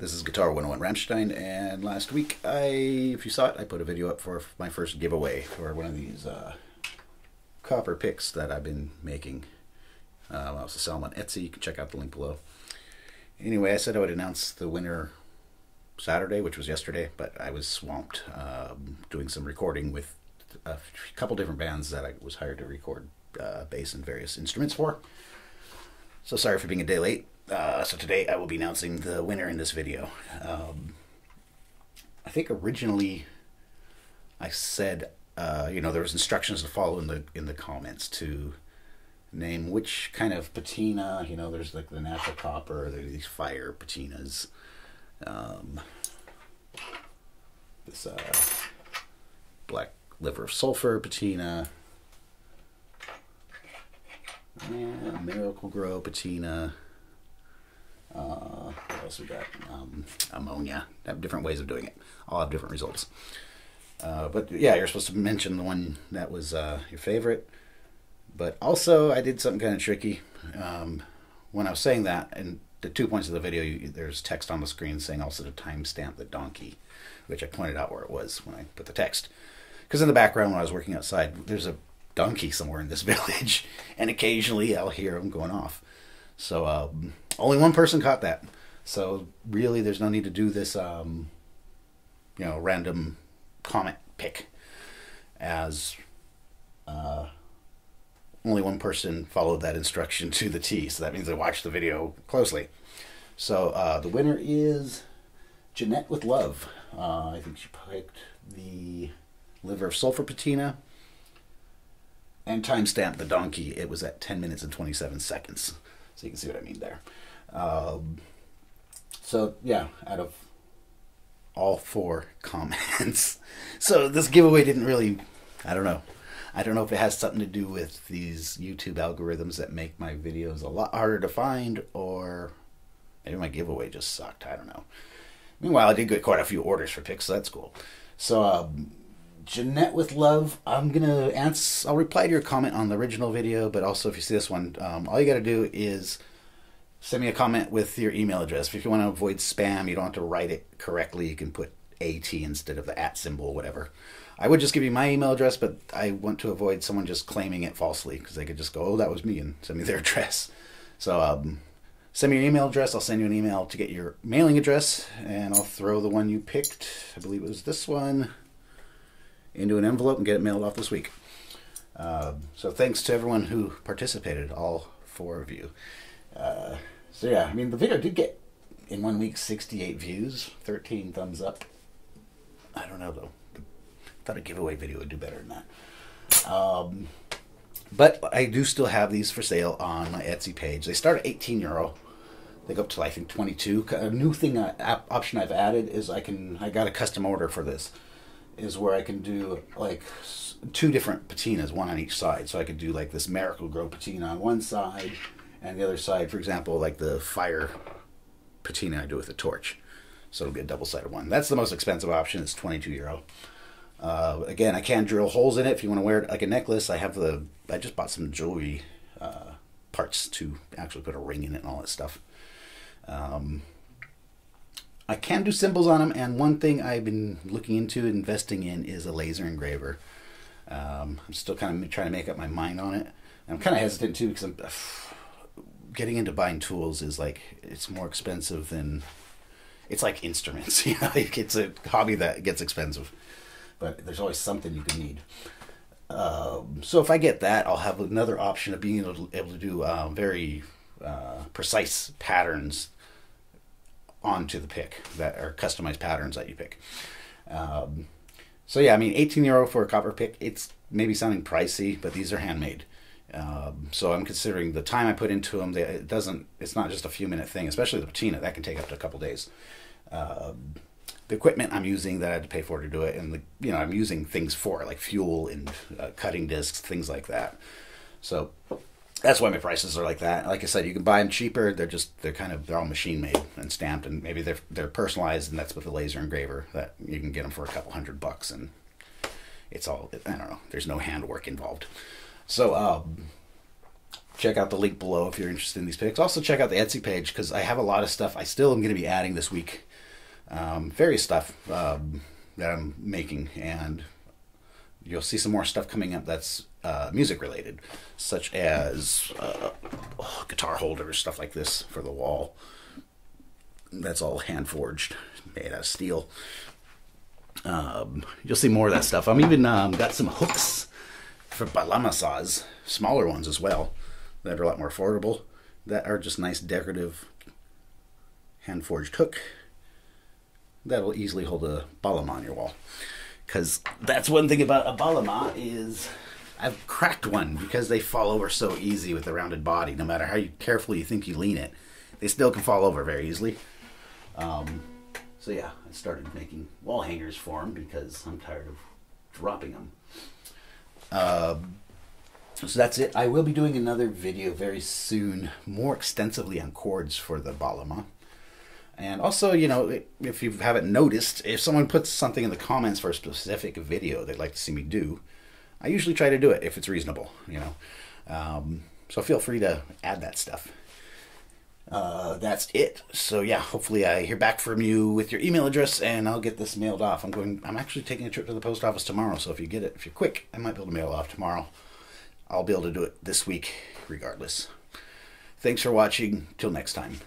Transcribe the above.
This is Guitar 101 Ramstein, and last week, I, if you saw it, I put a video up for my first giveaway for one of these uh, copper picks that I've been making. Uh, I also sell them on Etsy. You can check out the link below. Anyway, I said I would announce the winner Saturday, which was yesterday, but I was swamped um, doing some recording with a couple different bands that I was hired to record uh, bass and various instruments for. So sorry for being a day late. Uh, so today I will be announcing the winner in this video. Um, I think originally I said, uh, you know, there was instructions to follow in the in the comments to name which kind of patina. You know, there's like the natural copper, there's these fire patinas. Um, this uh, black liver of sulfur patina. And Miracle-Gro patina. Else we got? Um, ammonia. Have different ways of doing it. All have different results. Uh, but yeah, you're supposed to mention the one that was uh, your favorite. But also, I did something kind of tricky. Um, when I was saying that, and the two points of the video, you, there's text on the screen saying also to timestamp the donkey, which I pointed out where it was when I put the text. Because in the background, when I was working outside, there's a donkey somewhere in this village, and occasionally I'll hear them going off. So um, only one person caught that. So really, there's no need to do this, um, you know, random comment pick, as uh, only one person followed that instruction to the T. So that means they watched the video closely. So uh, the winner is Jeanette with Love. Uh, I think she picked the liver of sulfur patina and timestamp the donkey. It was at 10 minutes and 27 seconds. So you can see what I mean there. Um, so yeah, out of all four comments. so this giveaway didn't really, I don't know. I don't know if it has something to do with these YouTube algorithms that make my videos a lot harder to find or maybe my giveaway just sucked. I don't know. Meanwhile, I did get quite a few orders for picks, so that's cool. So, um, Jeanette with love. I'm gonna answer. I'll reply to your comment on the original video, but also if you see this one, um, all you got to do is send me a comment with your email address. If you want to avoid spam, you don't have to write it correctly. You can put at instead of the at symbol, whatever. I would just give you my email address, but I want to avoid someone just claiming it falsely because they could just go, "Oh, that was me," and send me their address. So um, send me your email address. I'll send you an email to get your mailing address, and I'll throw the one you picked. I believe it was this one into an envelope and get it mailed off this week. Uh, so thanks to everyone who participated, all four of you. Uh, so yeah, I mean the video did get in one week 68 views, 13 thumbs up. I don't know though. I thought a giveaway video would do better than that. Um, but I do still have these for sale on my Etsy page. They start at 18 euro. They go up to I think 22. A new thing, uh, option I've added is I can. I got a custom order for this is where I can do like two different patinas, one on each side. So I could do like this Miracle-Gro patina on one side, and the other side, for example, like the fire patina I do with a torch. So it'll be a double-sided one. That's the most expensive option. It's 22 euro. Uh, again, I can drill holes in it if you want to wear it like a necklace. I have the. I just bought some jewelry uh, parts to actually put a ring in it and all that stuff. Um, I can do symbols on them, and one thing I've been looking into investing in is a laser engraver. Um, I'm still kind of trying to make up my mind on it. I'm kind of hesitant too because I'm getting into buying tools is like it's more expensive than it's like instruments. You know, it's a hobby that gets expensive, but there's always something you can need. Um, so if I get that, I'll have another option of being able to, able to do uh, very uh, precise patterns onto the pick that are customized patterns that you pick. Um, so yeah, I mean, 18 euro for a copper pick, it's maybe sounding pricey, but these are handmade. Um, so I'm considering the time I put into them. They, it doesn't. It's not just a few minute thing, especially the patina that can take up to a couple days. Um, the equipment I'm using that I had to pay for to do it, and the you know I'm using things for like fuel and uh, cutting discs, things like that. So that's why my prices are like that. Like I said, you can buy them cheaper. They're just they're kind of they're all machine made and stamped, and maybe they're they're personalized, and that's with a laser engraver that you can get them for a couple hundred bucks, and it's all I don't know. There's no handwork involved. So um, check out the link below if you're interested in these picks. Also, check out the Etsy page because I have a lot of stuff I still am going to be adding this week. Um, various stuff um, that I'm making, and you'll see some more stuff coming up that's uh, music related, such as uh, oh, guitar holders, stuff like this for the wall. That's all hand forged, made out of steel. Um, you'll see more of that stuff. I'm even um, got some hooks for bağlama saws, smaller ones as well, that are a lot more affordable. That are just nice decorative hand forged hook that will easily hold a bağlama on your wall. Because that's one thing about a bağlama is I've cracked one because they fall over so easy with a rounded body. No matter how carefully you think you lean it, they still can fall over very easily. Um, so yeah, I started making wall hangers for them because I'm tired of dropping them. Uh, so that's it. I will be doing another video very soon, more extensively on chords for the bağlama. And also, you know, if you haven't noticed, if someone puts something in the comments for a specific video they'd like to see me do, I usually try to do it if it's reasonable, you know. Um, so feel free to add that stuff. Uh, that's it. So yeah, hopefully I hear back from you with your email address and I'll get this mailed off. I'm going. I'm actually taking a trip to the post office tomorrow. So if you get it, if you're quick, I might be able to mail off tomorrow. I'll be able to do it this week, regardless. Thanks for watching. Till next time.